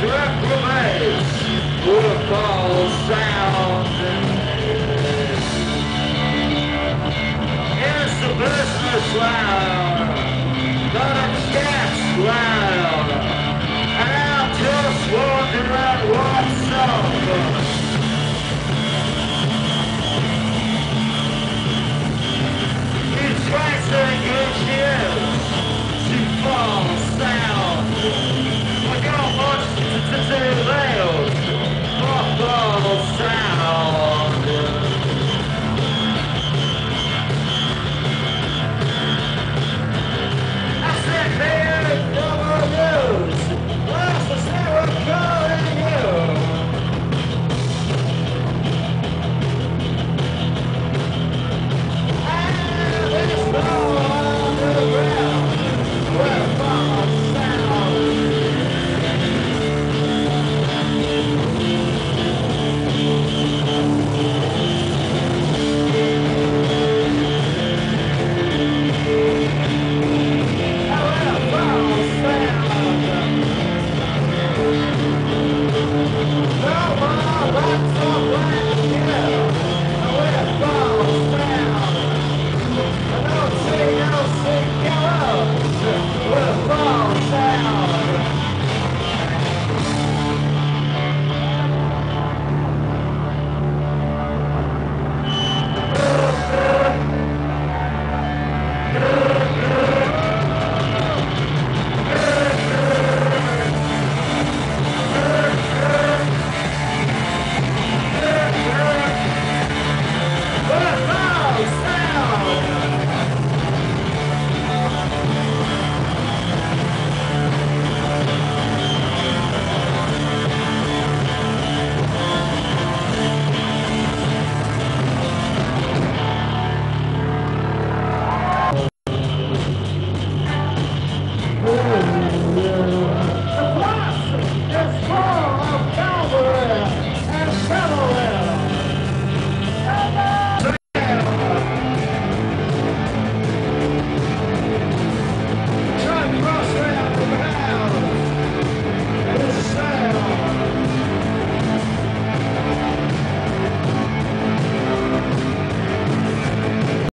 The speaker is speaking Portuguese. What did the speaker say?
Jean Gomes.